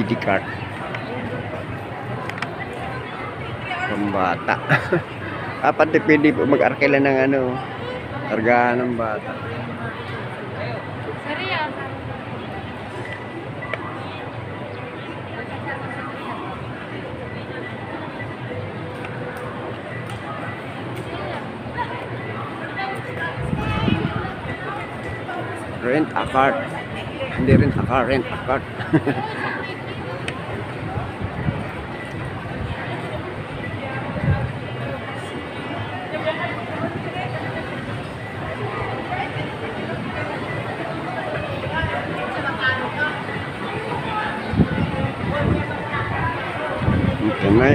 kiddie cart. Pambata. ah, pati pwede po mag-arkela ng ano, kargahan ng bata. Rent a cart. Hindi rent a car, rent a cart.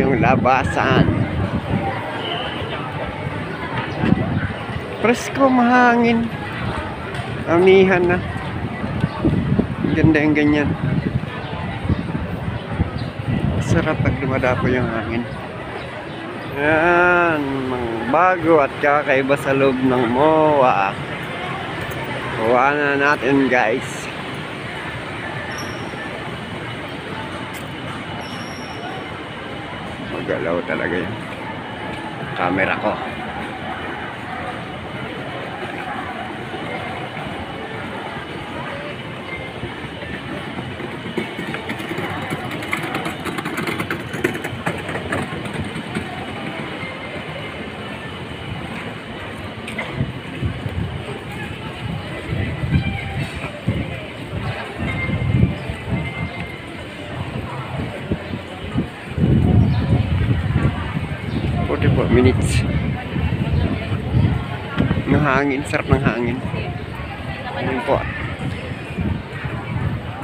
Yung labasan. Presko mahangin. Amihan na. Ganda yung ganyan. Sarap pag dumadapo yung hangin. Yan, mga bago at kakaiba sa loob ng MOA. Kuha na natin guys. Magalaw talaga yung camera ko. Ng hangin, sarap ng hangin. Ayun po.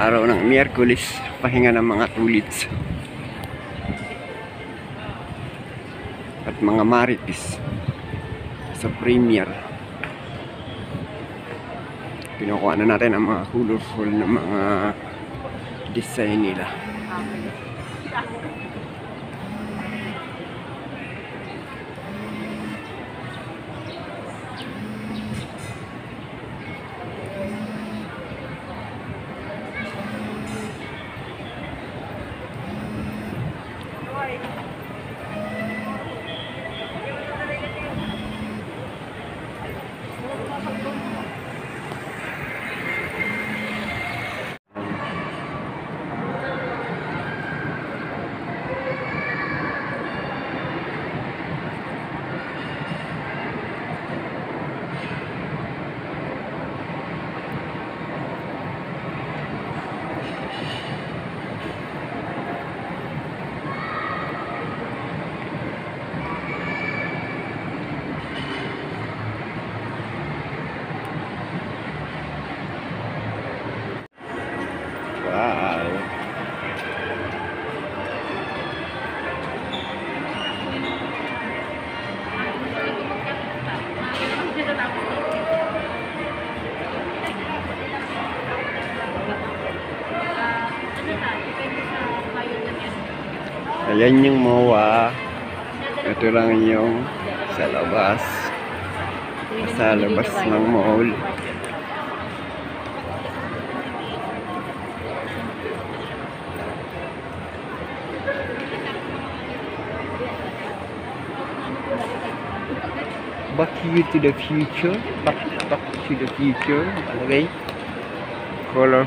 Araw ng Miyerkules, pahinga ng mga tulits. At mga marites sa premier. Kinukuha na natin ang mga colorful na mga design nila. Wow. Ayan yung MOA. Ito lang yung sa labas. Sa labas ng mall. Back here to the future. Back, back to the future. Alagay. Color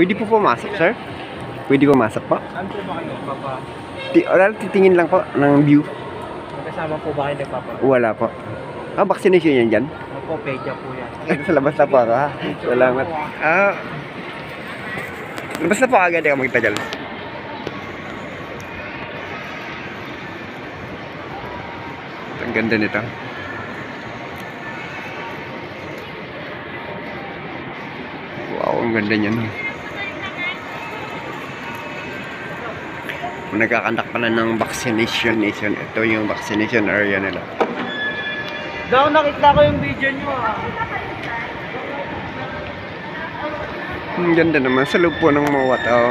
Pwede po pumasok, sir? Pwede pumasok po? Saan po ba kayo nagpapa... Ti oral, titingin lang po ng view. Magkasama po ba kayo nagpapa... Wala po. Ah, vaccination yan dyan? Opo, pedya po yan. Sa labas na po ako ha. Salamat. Ah. Labas na po agad ako magtagal. Ang ganda nito. Wow, ang ganda niyan. Nagkakandak pala ng vaccination nation. Ito yung vaccination area nila. Daw nakita ko yung video nyo ah. Ang ganda naman sa loob po ng MOA to.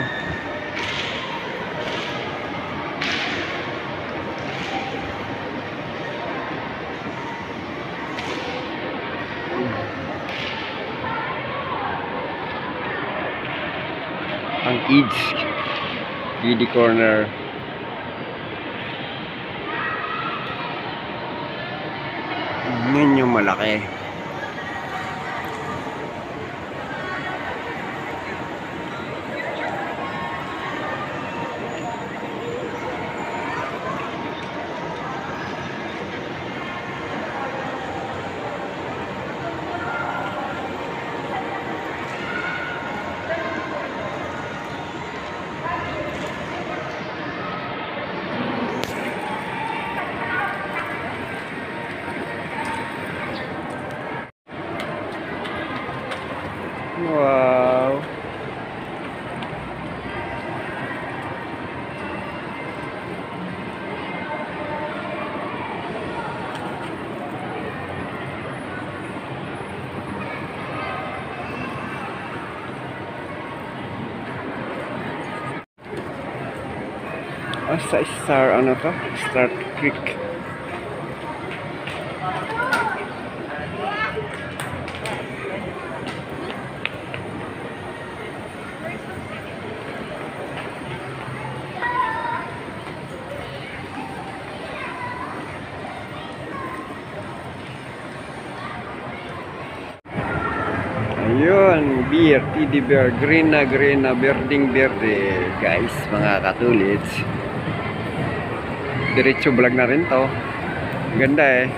Ang kids. Kiddie corner. Yan yung malaki. Wow. Sa Star, ano to? Star Creek. Ayun, beer, teddy bear, green na green na, berding berde. Guys, mga katulits. Diretso vlog na rin to. Ganda eh.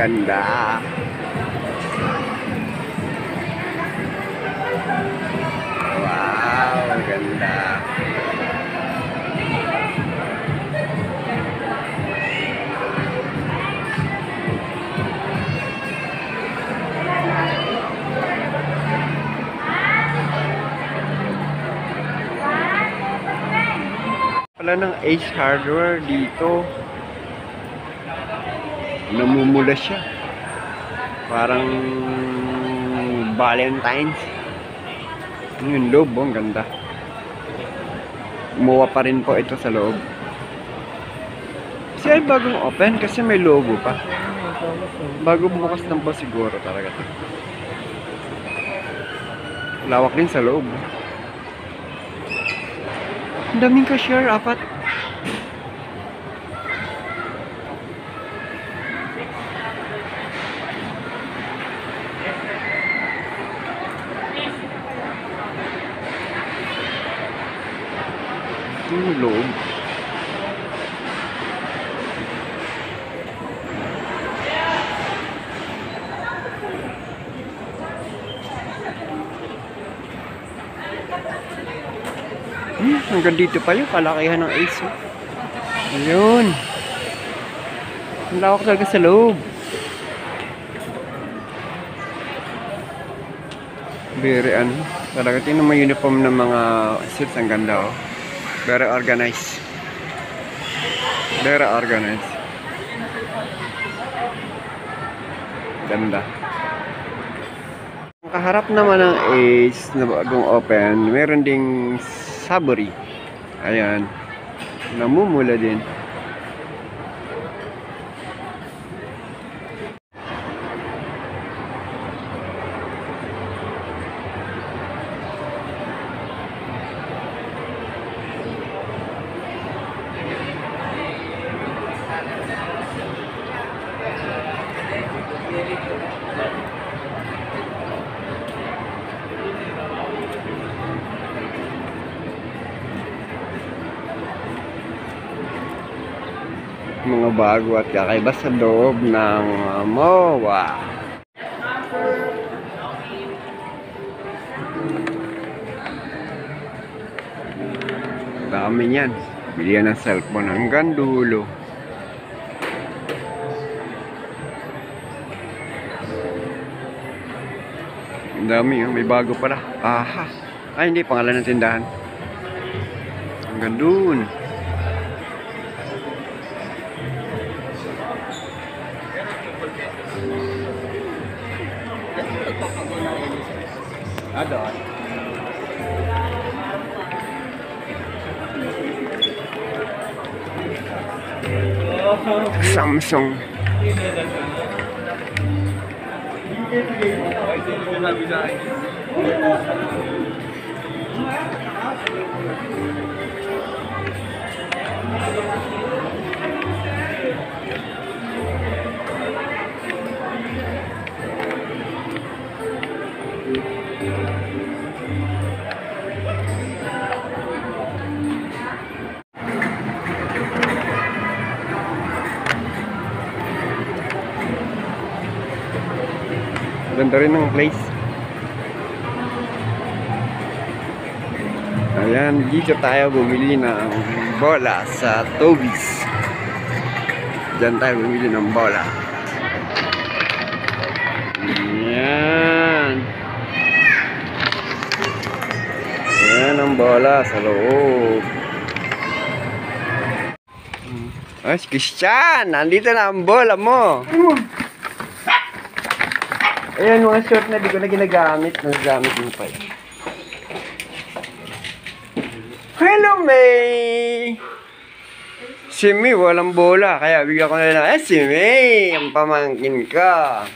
Ganda. Wow, ganda. Pala ng Ace Hardware dito. Namumula siya. Parang Valentine's. Yung loob, oh, ang ganda. Umuwa pa rin po ito sa loob. Kasi ay bagong open kasi may logo pa. Bago bukas lang po siguro talaga. Lawak din sa loob. Ang daming cashier, apat. Yung loob. Hmm, hanggang dito pa yung kalakihan ng ace. oh. Ayun. Ang lawak talaga sa loob. Very ano. Talaga tingnan mo uniform ng mga suits. Ang ganda oh. Very organized. Very organized. Ganda. Ang kaharap naman ng Ace na bagong open, meron ding Sabori. Ayan. Namumula din. Mga bago at kakaiba sa loob ng uh, MOA. Dami niyan. Bilihan ng cellphone hanggang dulo. Ang dami, oh. may bago pala. Aha. Ay, hindi, pangalan ng tindahan. Hanggang dun. Samsung. Ganda rin ng place. Ayan, dito tayo bumili ng bola sa Toby's. Diyan tayo bumili ng bola. Ayan. Ayan ang bola sa loob. Ay, Christian! Nandito na ang bola mo! Ayan, mga short na di ko na ginagamit. Nagagamit mo pa yun. Hello, May! Si May, walang bola. Kaya bigyan ko na lang, eh, si May! Ang pamangkin ka.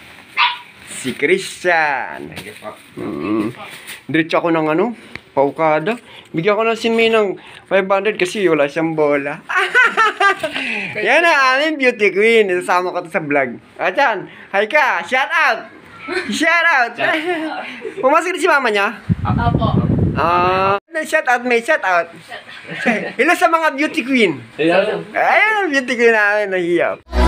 Si Christian. Mm. Diretso ako ng ano, paukada. Bigyan ko na si May ng 500 kasi wala siyang bola. Yan na, aming beauty queen. Isasama ko to sa vlog. Ayan, hi ka, shout out! Shout out! Pumasok na si mama niya? Opo. Ah, shout out, may shout out. Hello sa mga beauty queen. Ang beauty queen namin, nahiyap.